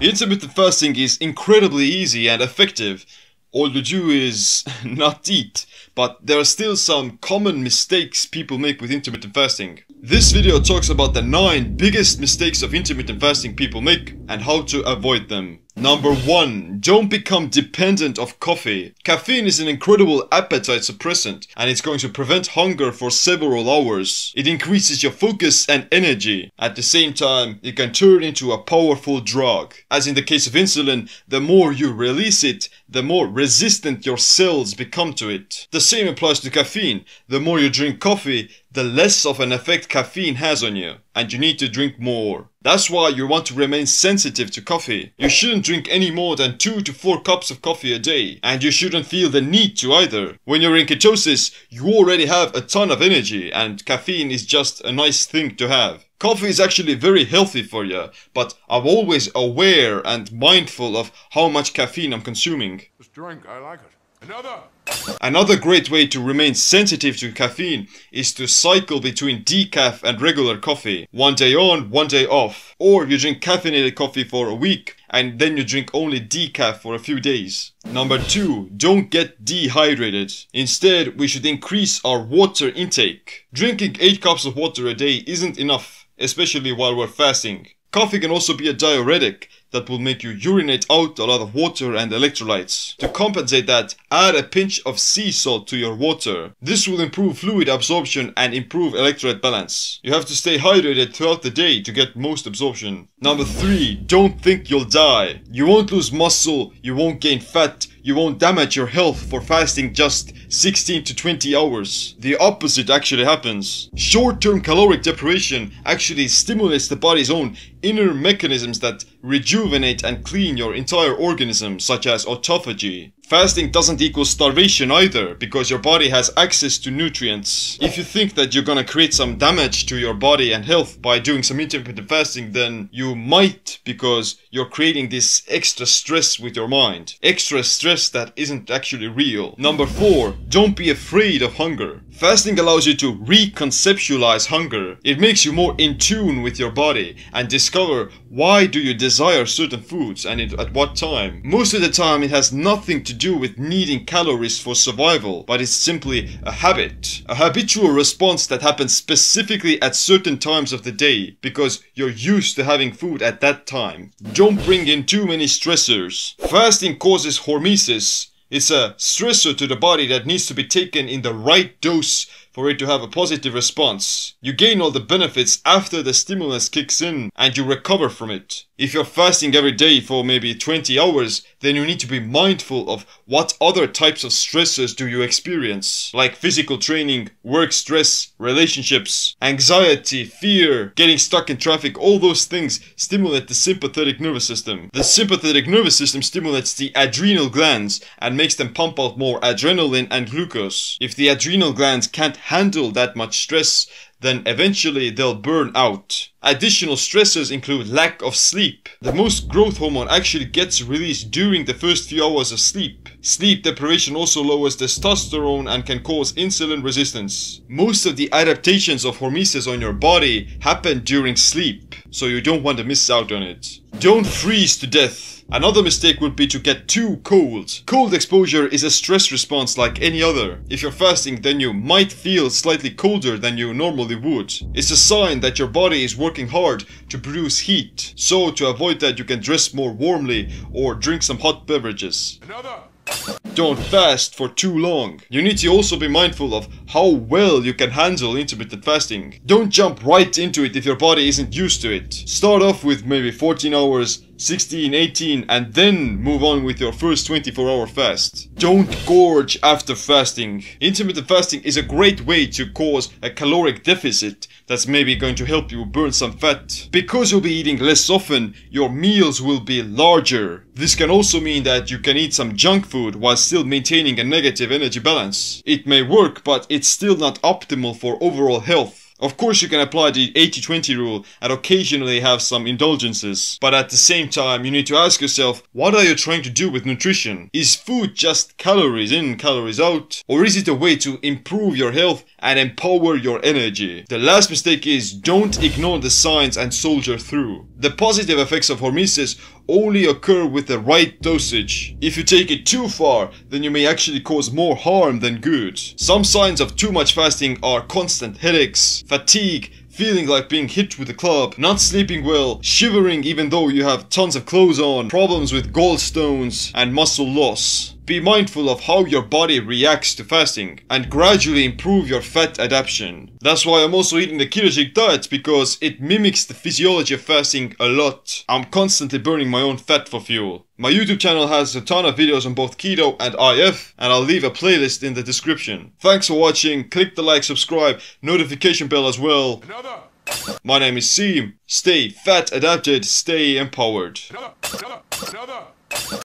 Intermittent fasting is incredibly easy and effective. All you do is not eat, but there are still some common mistakes people make with intermittent fasting. This video talks about the 9 biggest mistakes of intermittent fasting people make and how to avoid them. Number 1. Don't become dependent of coffee. Caffeine is an incredible appetite suppressant and it's going to prevent hunger for several hours. It increases your focus and energy. At the same time, it can turn into a powerful drug. As in the case of insulin, the more you release it, the more resistant your cells become to it. The same applies to caffeine. The more you drink coffee, the less of an effect caffeine has on you, and you need to drink more. That's why you want to remain sensitive to coffee. You shouldn't drink any more than 2 to 4 cups of coffee a day, and you shouldn't feel the need to either. When you're in ketosis, you already have a ton of energy, and caffeine is just a nice thing to have. Coffee is actually very healthy for you, but I'm always aware and mindful of how much caffeine I'm consuming. This drink, I like it. Another! Another great way to remain sensitive to caffeine is to cycle between decaf and regular coffee. One day on, one day off. Or you drink caffeinated coffee for a week and then you drink only decaf for a few days. Number 2. Don't get dehydrated. Instead, we should increase our water intake. Drinking 8 cups of water a day isn't enough, especially while we're fasting. Coffee can also be a diuretic that will make you urinate out a lot of water and electrolytes. To compensate that, add a pinch of sea salt to your water. This will improve fluid absorption and improve electrolyte balance. You have to stay hydrated throughout the day to get most absorption. Number 3. Don't think you'll die. You won't lose muscle, you won't gain fat, you won't damage your health for fasting just 16 to 20 hours. The opposite actually happens. Short-term caloric deprivation actually stimulates the body's own inner mechanisms that rejuvenate and clean your entire organism, such as autophagy. Fasting doesn't equal starvation either, because your body has access to nutrients. If you think that you're gonna create some damage to your body and health by doing some intermittent fasting, then you might, because you're creating this extra stress with your mind. Extra stress that isn't actually real. Number 4. Don't be afraid of hunger. Fasting allows you to reconceptualize hunger. It makes you more in tune with your body and discover why do you desire certain foods and at what time. Most of the time it has nothing to do with needing calories for survival, but it's simply a habit. A habitual response that happens specifically at certain times of the day because you're used to having food at that time. Don't bring in too many stressors. Fasting causes hormesis, it's a stressor to the body that needs to be taken in the right dose for it to have a positive response. You gain all the benefits after the stimulus kicks in and you recover from it. If you're fasting every day for maybe 20 hours, then you need to be mindful of what other types of stresses do you experience, like physical training, work stress, relationships, anxiety, fear, getting stuck in traffic, all those things stimulate the sympathetic nervous system. The sympathetic nervous system stimulates the adrenal glands and makes them pump out more adrenaline and glucose. If the adrenal glands can't handle that much stress, then eventually they'll burn out. Additional stresses include lack of sleep. The most growth hormone actually gets released during the first few hours of sleep. Sleep deprivation also lowers testosterone and can cause insulin resistance. Most of the adaptations of hormesis on your body happen during sleep, so you don't want to miss out on it. Don't freeze to death. Another mistake would be to get too cold. Cold exposure is a stress response like any other. If you're fasting, then you might feel slightly colder than you normally would. It's a sign that your body is working hard to produce heat. So to avoid that, you can dress more warmly or drink some hot beverages. Another! Don't fast for too long. You need to also be mindful of how well you can handle intermittent fasting. Don't jump right into it if your body isn't used to it. Start off with maybe 14 hours, 16, 18, and then move on with your first 24 hour fast. Don't gorge after fasting. Intermittent fasting is a great way to cause a caloric deficit that's maybe going to help you burn some fat. Because you'll be eating less often, your meals will be larger. This can also mean that you can eat some junk food while still maintaining a negative energy balance. It may work, but it's still not optimal for overall health. Of course you can apply the 80-20 rule and occasionally have some indulgences, but at the same time you need to ask yourself, what are you trying to do with nutrition? Is food just calories in, calories out? Or is it a way to improve your health and empower your energy? The last mistake is don't ignore the signs and soldier through. The positive effects of hormesis only occur with the right dosage. If you take it too far, then you may actually cause more harm than good. Some signs of too much fasting are constant headaches, fatigue, feeling like being hit with a club, not sleeping well, shivering even though you have tons of clothes on, problems with gallstones, and muscle loss. Be mindful of how your body reacts to fasting and gradually improve your fat adaptation. That's why I'm also eating the ketogenic diet because it mimics the physiology of fasting a lot. I'm constantly burning my own fat for fuel. My YouTube channel has a ton of videos on both keto and IF and I'll leave a playlist in the description. Thanks for watching, click the like, subscribe, notification bell as well. Another. My name is Siim. Stay fat adapted, stay empowered. Another. Another.